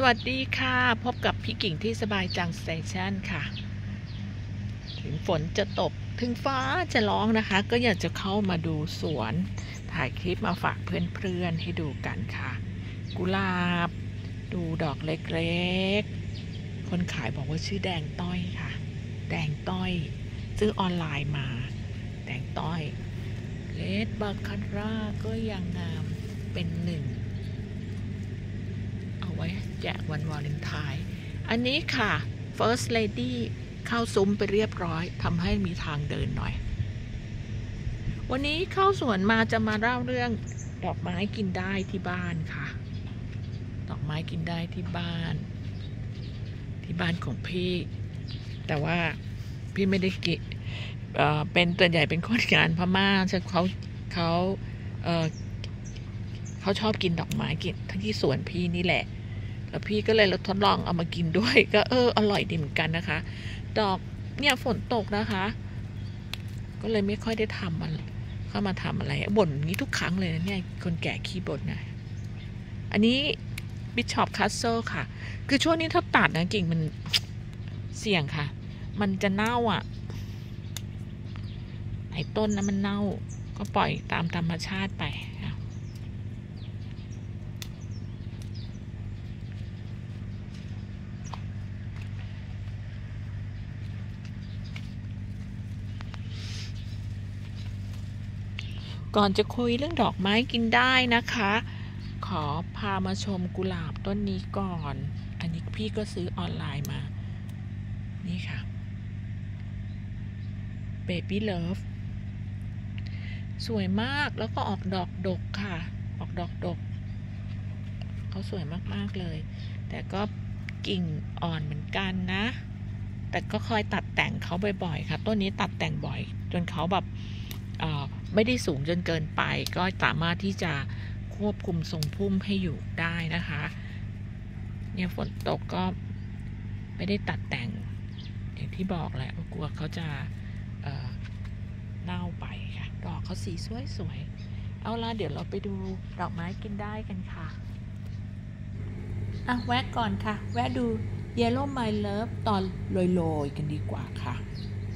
สวัสดีค่ะ พบกับพี่กิ่งที่สบายจังสเตชันค่ะ ถึงฝนจะตกถึงฟ้าจะร้องนะคะ ก็อยากจะเข้ามาดูสวน ถ่ายคลิปมาฝากเพื่อนๆให้ดูกันค่ะ กุหลาบ ดูดอกเล็กๆ คนขายบอกว่าชื่อแดงต้อยค่ะ แดงต้อย ซื้อออนไลน์มา แดงต้อยเลดบาคาร่าก็ยังงามเป็นหนึ่ง แจกวันวาเลนไทน์อันนี้ค่ะ First Lady เข้าซุ้มไปเรียบร้อยทำให้มีทางเดินหน่อย วันนี้เข้าสวนมาจะมาเล่าเรื่องดอกไม้กินได้ที่บ้านค่ะ ดอกไม้กินได้ที่บ้าน ที่บ้านของพี่ แต่ว่าพี่ไม่ได้กินเป็นตัวใหญ่เป็นคนงานพม่าใช่เขาเขาเขาชอบกินดอกไม้กินทั้งที่สวนพี่นี่แหละ แล้วพี่ก็เลยทดลองเอามากินด้วย ก็เอออร่อยดีเหมือนกันนะคะ ดอกเนี่ยฝนตกนะคะ ก็เลยไม่ค่อยได้ทำมันเข้ามาทำอะไรบ่นอย่างนี้ทุกครั้งเลยนะเนี่ยคนแก่ขี้บ่นนะอันนี้ Bishop's Castle ค่ะ คือช่วงนี้ถ้าตัดนะกิ่งมันเสี่ยงค่ะ มันจะเน่าอะไอ้ต้นนะมันเน่าก็ปล่อยตามธรรมชาติไปค่ะ ก่อนจะคุยเรื่องดอกไม้กินได้นะคะ ขอพามาชมกุหลาบต้นนี้ก่อน อันนี้พี่ก็ซื้อออนไลน์มา นี่ค่ะ Baby Love สวยมากแล้วก็ออกดอกดกค่ะ ออกดอกดก เขาสวยมากๆเลย แต่ก็กิ่งอ่อนเหมือนกันนะ แต่ก็คอยตัดแต่งเขาบ่อยๆค่ะ ต้นนี้ตัดแต่งบ่อย จนเขาแบบ ไม่ได้สูงจนเกินไป ก็สามารถที่จะควบคุมทรงพุ่มให้อยู่ได้นะคะ เนี่ยฝนตกก็ไม่ได้ตัดแต่ง อย่างที่บอกแหละกลัวเขาจะเเน่าไปค่ะ ดอกเขาสีสวยๆ เอาละเดี๋ยวเราไปดูดอกไม้กินได้กันค่ะอะแวะก่อนค่ะ แวะดู Yellow My Love ตอนโรยๆ กันดีกว่าค่ะ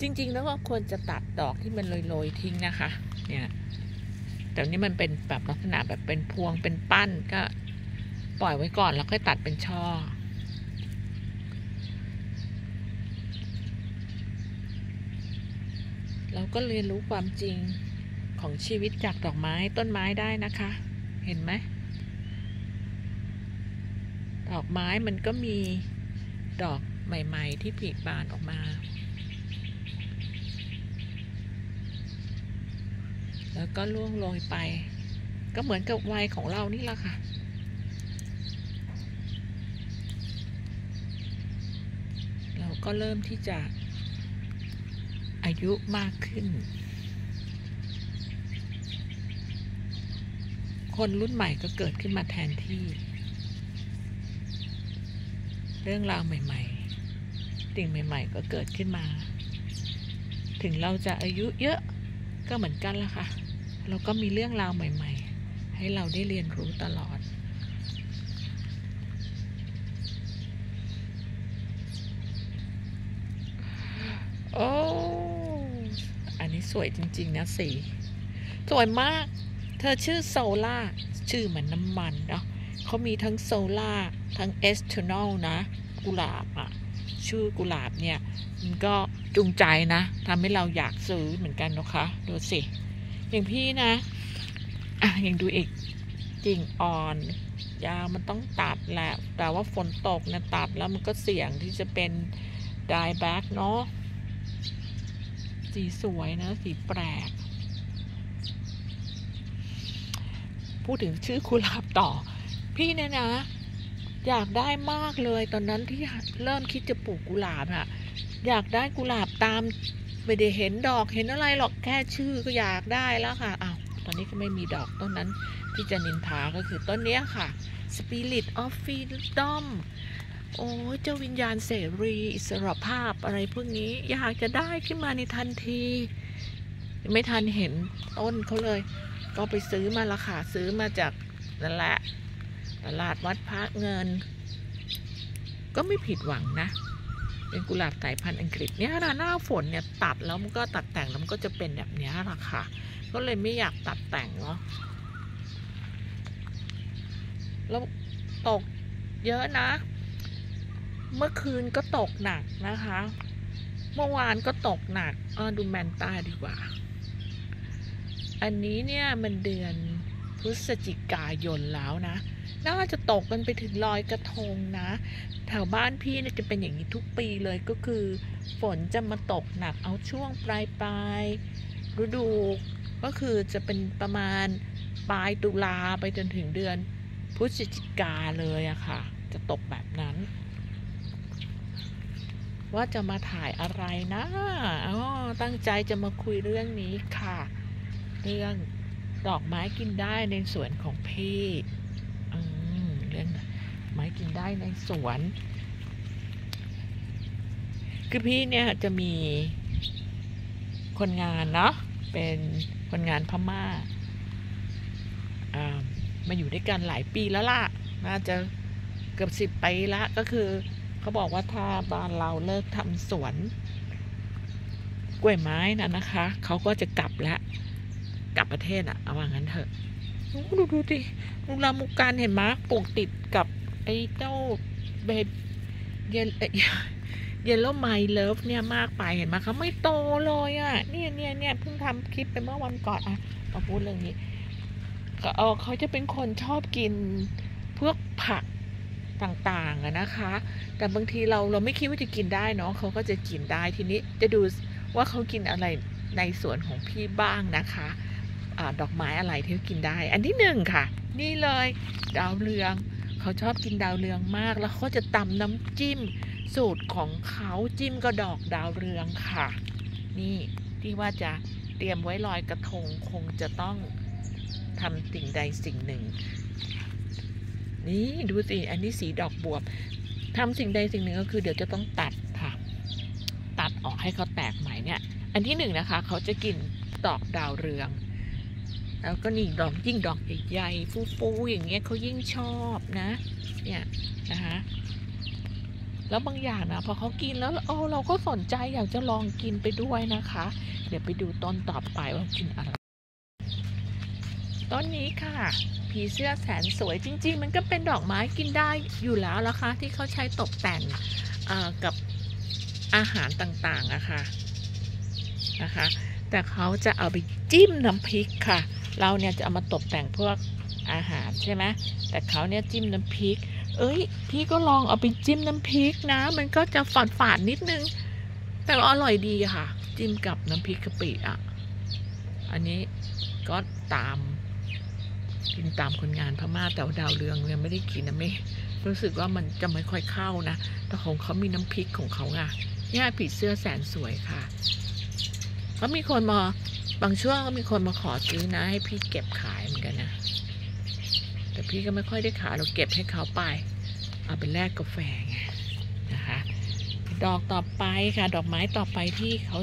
จริงๆแล้วก็ควรจะตัดดอกที่มันโรยๆ ทิ้งนะคะ เนี่ย แต่นี่มันเป็นแบบลักษณะแบบเป็นพวงเป็นปั้นก็ปล่อยไว้ก่อนแล้วค่อยตัดเป็นช่อ เราก็เรียนรู้ความจริงของชีวิตจากดอกไม้ต้นไม้ได้นะคะ เห็นไหมดอกไม้มันก็มีดอกใหม่ ๆ ที่ผลิบานออกมา แล้วก็ล่วงโรยไป ก็เหมือนกับวัยของเรานี่แหละค่ะ เราก็เริ่มที่จะอายุมากขึ้น คนรุ่นใหม่ก็เกิดขึ้นมาแทนที่ เรื่องราวใหม่ ๆ สิ่งใหม่ ๆ ก็เกิดขึ้นมา ถึงเราจะอายุเยอะก็เหมือนกันละค่ะ เราก็มีเรื่องราวใหม่ ๆ ให้เราได้เรียนรู้ตลอด โอ้ อันนี้สวยจริง ๆ นะสี สวยมาก เธอชื่อโซล่า ชื่อเหมือนน้ำมันเนาะเขามีทั้งโซล่า ทั้งเอสเทอร์นลนะ กุหลาบอะชื่อกุหลาบเนี่ย มันก็จูงใจนะทำให้เราอยากซื้อเหมือนกันนะคะ ดูสิ อย่างพี่นะอะยังดูอีกกิ่งอ่อน ยาวมันต้องตัดแหละ แต่ว่าฝนตกเนี่ยตัดแล้วมันก็เสี่ยงที่จะเป็นดายแบ็กเนาะสีสวยนะ สีแปลก พูดถึงชื่อกุลาบต่อ พี่เนี่ยนะ อยากได้มากเลยตอนนั้นที่เริ่มคิดจะปลูกกุหลาบอะอยากได้กุหลาบตาม ไม่ได้เห็นดอกเห็นอะไรหรอกแค่ชื่อก็อยากได้แล้วค่ะอ้าวตอนนี้ก็ไม่มีดอกต้นนั้นที่จะนินทาก็คือต้นนี้ค่ะ Spirit of Freedom โอ้เจ้าวิญญาณเสรีอิสรภาพอะไรพวกนี้อยากจะได้ขึ้นมาในทันที ไม่ทันเห็นต้นเขาเลย ก็ไปซื้อมาละค่ะซื้อมาจากนั่นแหละตลาดวัดพระเงิน ก็ไม่ผิดหวังนะ เป็นกุหลาบสายพันธุ์อังกฤษเนี่ยนะหน้าฝนเนี่ยตัดแล้วมันก็ตัดแต่งแล้วมันก็จะเป็นแบบนี้แหละค่ะ ก็เลยไม่อยากตัดแต่งเนาะแล้วตกเยอะนะ เมื่อคืนก็ตกหนักนะคะ เมื่อวานก็ตกหนักเออดูแมนตาดีกว่า อันนี้เนี่ยมันเดือน พฤศจิกายนแล้วนะ น่าจะตกกันไปถึงลอยกระทงนะ แถวบ้านพี่เนี่ยจะเป็นอย่างนี้ทุกปีเลยก็คือ ฝนจะมาตกหนักเอาช่วงปลายปลายฤดู ก็คือจะเป็นประมาณปลายตุลาไปจนถึงเดือนพฤศจิกาเลยอะค่ะ จะตกแบบนั้น ว่าจะมาถ่ายอะไรนะอ๋อตั้งใจจะมาคุยเรื่องนี้ค่ะ เรื่อง ดอกไม้กินได้ในสวนของพี่เรื่องไม้กินได้ในสวน คือพี่เนี่ยจะมีคนงานเนาะเป็นคนงานพม่าอ่ามาอยู่ด้วยกันหลายปีแล้วล่ะ น่าจะเกือบสิบปีละก็คือเขาบอกว่าถ้าบ้านเราเลิกทำสวนกล้วยไม้นะนะคะ เขาก็จะกลับแล้ว กลับประเทศอะเอาว่างั้นเถอะดูดูดิลุงลามุการเห็นไหมปลูกติดกับไอ้เจ้าเบเยลเยลโลไมเลิฟเนี่ยมากไปเห็นไหมเขาไม่โตเลยอะเนี่ยเนี่ยเนี่ยเพิ่งทำคลิปไปเมื่อวันก่อนอะมาพูดเรื่องนี้เออเขาจะเป็นคนชอบกินพวกผักต่างๆอะนะคะ แต่บางทีเราเราไม่คิดว่าจะกินได้เนาะเขาก็จะกินได้ทีนี้จะดูว่าเขากินอะไรในสวนของพี่บ้างนะคะ ดอกไม้อะไรที่กินได้ อันที่หนึ่งค่ะ นี่เลย ดาวเรืองเขาชอบกินดาวเรืองมาก แล้วเขาจะตำน้ำจิ้ม สูตรของเขาจิ้มก็ดอกดาวเรืองค่ะ นี่ที่ว่าจะเตรียมไว้ลอยกระทงคงจะต้องทำสิ่งใดสิ่งหนึ่ง นี่ดูสิอันนี้สีดอกบวบทำสิ่งใดสิ่งหนึ่งก็คือเดี๋ยวจะต้องตัดค่ะ ตัดออกให้เขาแตกใหม่เนี่ย อันที่หนึ่งนะคะ เขาจะกินดอกดาวเรือง แล้วก็นี่ดอกยิ่งดอกใหญ่ๆฟูๆอย่างเงี้ยเขายิ่งชอบนะ เนี่ยนะคะแล้วบางอย่างนะพอเขากินแล้วโอ้เราก็สนใจอยากจะลองกินไปด้วยนะคะ เดี๋ยวไปดูต้นต่อไปว่ากินอะไรต้นนี้ค่ะ ผีเสื้อแสนสวยจริง ๆ มันก็เป็นดอกไม้กินได้อยู่แล้วละคะที่เขาใช้ตกแต่งกับอาหารต่างๆอะค่ะนะคะ แต่เขาจะเอาไปจิ้มน้ำพริกค่ะ เราเนี่ยจะเอามาตกแต่งพวกอาหารใช่ไหมแต่เขาเนี่ยจิ้มน้ำพริก เอ้ย พี่ก็ลองเอาไปจิ้มน้ำพริกนะ มันก็จะฝาดฝาดนิดนึง แต่อร่อยดีค่ะ จิ้มกับน้ำพริกกะปิอะ อันนี้ก็ตาม กินตามคนงานพม่าแต่ดาวเรืองเนี่ยไม่ได้กินนะไม่รู้สึกว่ามันจะไม่ค่อยเข้านะ แต่ของเขามีน้ำพริกของเขาไงเนี่ยผีเสื้อแสนสวยค่ะก็มีคนมา บางช่วงก็มีคนมาขอซื้อนะ ให้พี่เก็บขายเหมือนกันนะ แต่พี่ก็ไม่ค่อยได้ขายเราเก็บให้เขาไป เอาไปแลกกาแฟไงนะคะ ดอกต่อไปค่ะ ดอกไม้ต่อไปที่เขา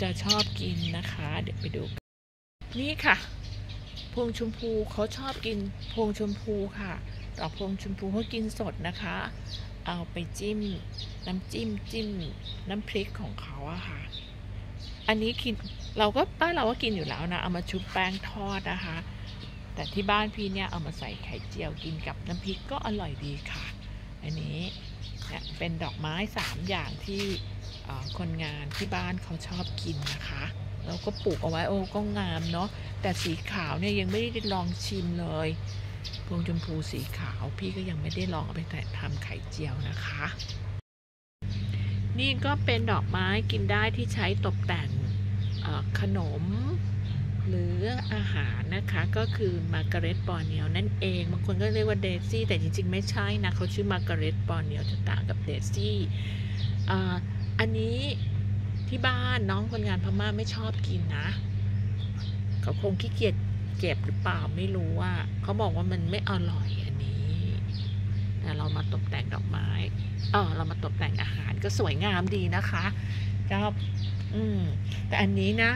จะชอบกินนะคะ เดี๋ยวไปดู นี่ค่ะพวงชมพูเขาชอบกินพวงชมพูค่ะ ดอกพวงชมพูเขากินสดนะคะ เอาไปจิ้ม น้ำจิ้มจิ้ม น้ำพริกของเขาอะค่ะ อันนี้กินเราก็บ้านเราก็กินอยู่แล้วนะ เอามาชุบแป้งทอดนะคะ แต่ที่บ้านพี่เนี่ยเอามาใส่ไข่เจียวกินกับน้ำพริกก็อร่อยดีค่ะ อันนี้เนี่ยเป็นดอกไม้สามอย่างที่คนงานที่บ้านเขาชอบกินนะคะเราก็ปลูกเอาไว้โอ้ก็งามเนาะแต่สีขาวเนี่ยยังไม่ได้ลองชิมเลยพวงชมพูสีขาวพี่ก็ยังไม่ได้ลองเอาไปทำไข่เจียวนะคะ นี่ก็เป็นดอกไม้กินได้ที่ใช้ตกแต่ง ขนมหรืออาหารนะคะก็คือมาร์กาเร็ตบอร์เนียวนั่นเอง บางคนก็เรียกว่าเดซี่แต่จริงๆ ไม่ใช่นะเขาชื่อมาร์กาเร็ตบอร์เนียวจะต่างกับเดซี่อันนี้ที่บ้านน้องคนงานพม่าไม่ชอบกินนะ เขาคงขี้เกียจเก็บหรือเปล่าไม่รู้ว่า เขาบอกว่ามันไม่อร่อยอันนี้แต่เรามาตกแต่งดอกไม้เออเรามาตกแต่งอาหารก็สวยงามดีนะคะเจ้าอืม แต่อันนี้นะ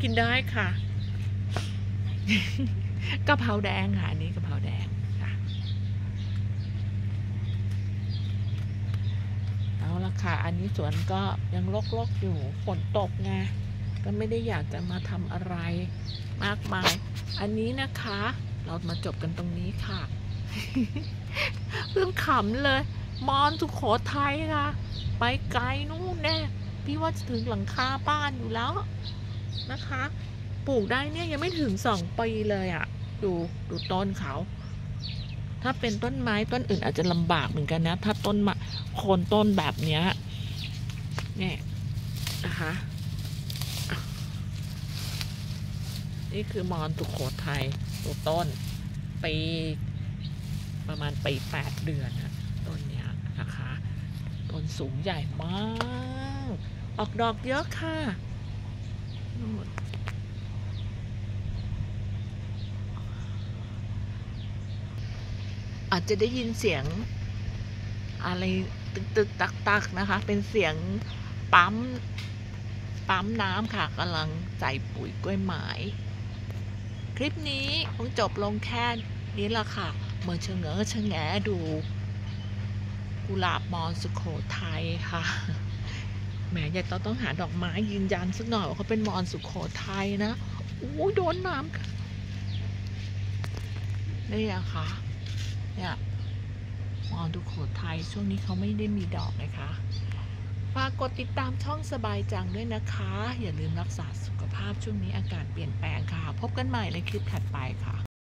กินได้ค่ะกะเพราแดงค่ะ อันนี้กะเพราแดงค่ะ เอาละค่ะ อันนี้สวนก็ยังรกๆอยู่ฝนตกไงก็ไม่ได้อยากจะมาทำอะไรมากมาย อันนี้นะคะ เรามาจบกันตรงนี้ค่ะเพิ่งขำเลย มอนสุขโขทัยค่ะ ไปไกลนู่นแน่ พี่ว่าจะถึงหลังคาบ้านอยู่แล้วนะคะ ปลูกได้เนี่ยยังไม่ถึงสองปีเลยอะ่ะ ดูดูต้นเขา ถ้าเป็นต้นไม้ต้นอื่นอาจจะลำบากเหมือนกันนะ ถ้าต้นมะโคนต้นแบบเนี้ยเนี่ยนะคะอะนี่คือมอนสุโขทัยตัวต้นปีประมาณปีแปดเดือนนะต้นเนี้ยนะคะ ต้นสูงใหญ่มาก ออกดอกเยอะค่ะอาจจะได้ยินเสียง อะไรตึกตึกตักตักนะคะ เป็นเสียงปั๊ม ปั๊มน้ำค่ะกำลังใส่ปุ๋ยกล้วยไม้คลิปนี้คงจบลงแค่นี้ละค่ะเมื่อเชงเงอชะแงดู กุหลาบมอนสุโขทัยค่ะ มยายต้องต้องหาดอกไม้ยืนยันสักหน่อยว่าเขาเป็นมอนสุโขทัยนะโอ้ยโดนน้ำค่ะนี่อะค่ะเนี่ยมอนสุโขทัยช่วงนี้เขาไม่ได้มีดอกนะคะฝากกดติดตามช่องสบายจังด้วยนะคะ อย่าลืมรักษาสุขภาพช่วงนี้อากาศเปลี่ยนแปลงค่ะ พบกันใหม่ในคลิปถัดไปค่ะ